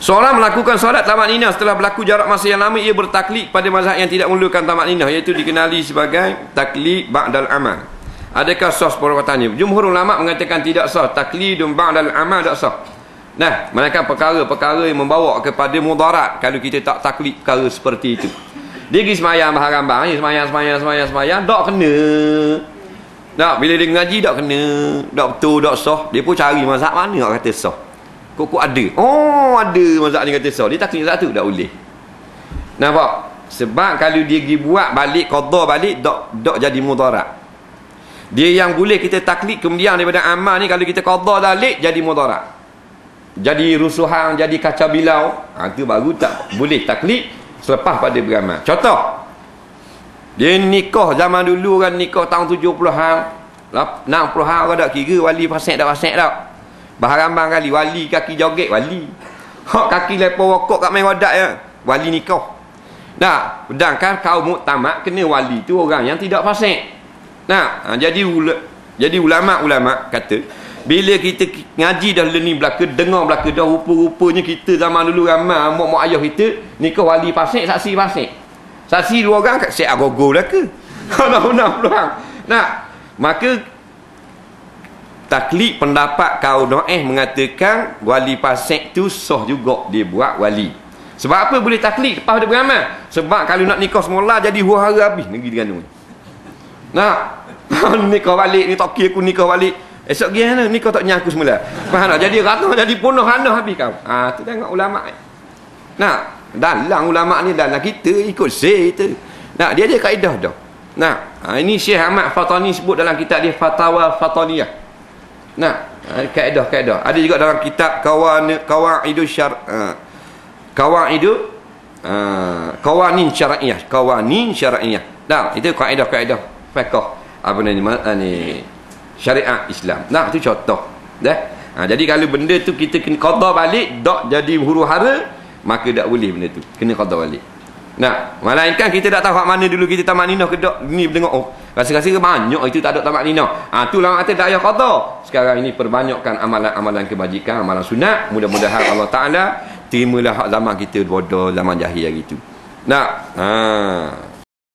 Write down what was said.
Seorang melakukan solat tamak nina setelah berlaku jarak masa yang lama ia bertaklid pada mazhab yang tidak memerlukan tamak nina iaitu dikenali sebagai taklid ba'dal amal. Adakah sah perbuatannya? Jumhur ulama mengatakan tidak sah taklidun ba'dal amal tak sah. Nah, mereka perkara-perkara yang membawa kepada mudarat kalau kita tak taklid perkara seperti itu. Dia pergi semayang baharam bang, semayang semayang semayang semayang tak kena. Tak bila dia ngaji tak kena, tak betul, tak sah. Dia pun cari mazhab mana orang kata sah. Kok ada? Oh, ada mazhab ni kata sah. Dia taklid satu tak boleh. Nampak? Sebab kalau dia pergi buat balik qada balik tak tak jadi mudarat. Dia yang boleh kita taklid kemudian daripada amal ni kalau kita qada balik jadi mudarat. Jadi rusuhan, jadi kacau bilau. Ha, tu baru tak boleh taklid selepas pada beramal. Contoh. Dia nikah zaman dulu kan nikah tahun 70-an. 60-an orang tak kira wali fasik tak fasik tak. Baharambang kali wali kaki joget wali. Hak kaki lepo wokok kat main wadak ya. Wali nikah. Nah, sedangkan kaum muktamad kena wali tu orang yang tidak fasik. Nah, ha, jadi ula, jadi ulama-ulama kata bila kita ngaji dah learning belaka dengar belaka dah rupa-rupanya kita zaman dulu ramai mak-mak ayah kita nikah wali fasik saksi fasik. Saksi dua orang kat siap agogo belaka. Nah, nah, nah, maka taklid pendapat kau Noeh mengatakan wali pasek tu sah juga dia buat wali. Sebab apa boleh taklid? Lepas dia beramal. Sebab kalau nak nikah semula jadi hura habis negeri dengan nak? Nikah balik ni tak aku nikah balik. Esok gini mana nikah tak nyaku semula. Faham tak? Jadi rata jadi punuh hana habis kau. Ha, tu tengok ulama nak? Dalam ulama ni dalam kita ikut say tu nak? Dia ada kaedah dah. Nah ha, ini Syekh Ahmad Fatani sebut dalam kitab dia Fatawa Fataniyah Nah, kaedah kaedah. Ada juga dalam kitab kawan kawaidu syar uh, kawaidu uh, kawanin syar'iyah, kawanin syar'iyah. Nah, itu kaedah kaedah fiqh apa ni uh, ni syariat Islam. Nah, itu contoh. Dah. Ha, jadi kalau benda tu kita kena qada balik, dak jadi huru hara, maka tak boleh benda tu. Kena qada balik. Nah, melainkan kita tak tahu hak mana dulu kita tamat ninah ke tak ni tengok oh, rasa-rasa banyak itu tak ada tamat ninah. Ah tu lah kata payah qada. Sekarang ini perbanyakkan amalan-amalan kebajikan, amalan sunat. Mudah-mudahan Allah Taala terimalah hak zaman kita bodoh zaman jahil gitu. Nah, ha